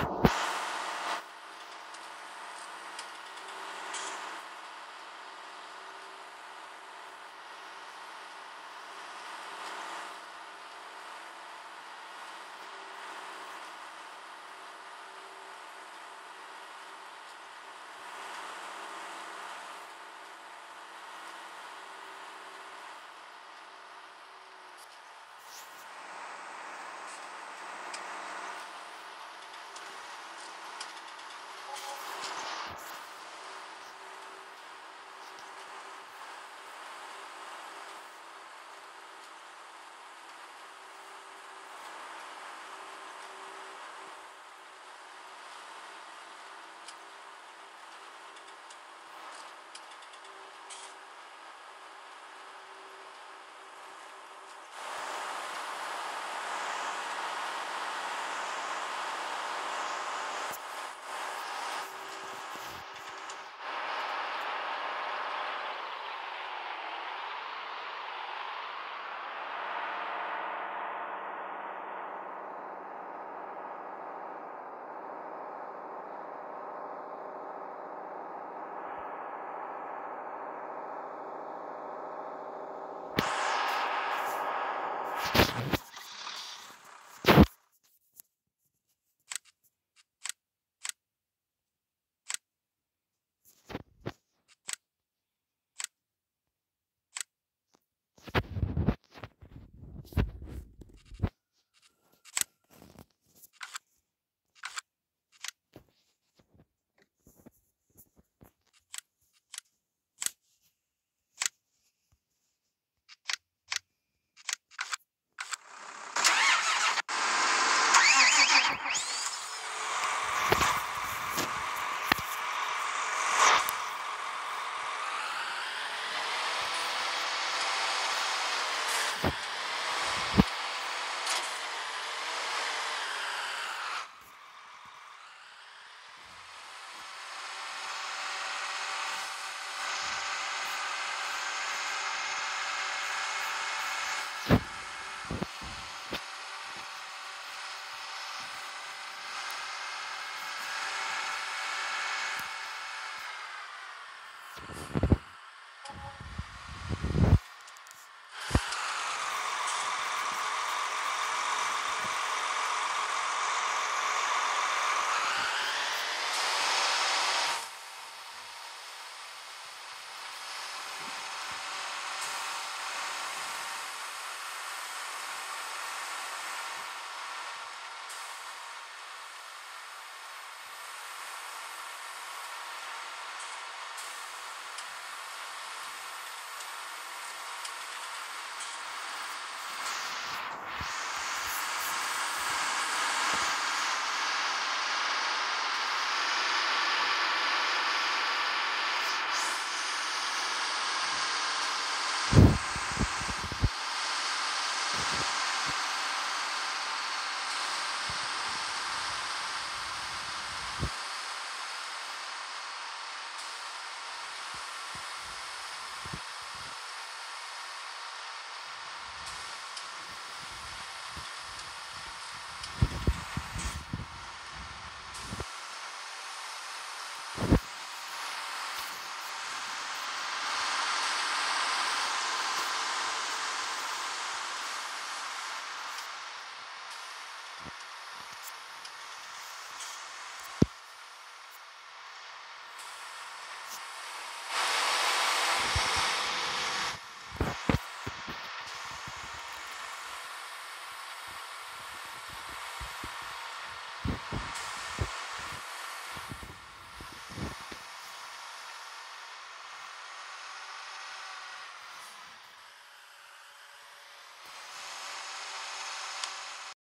you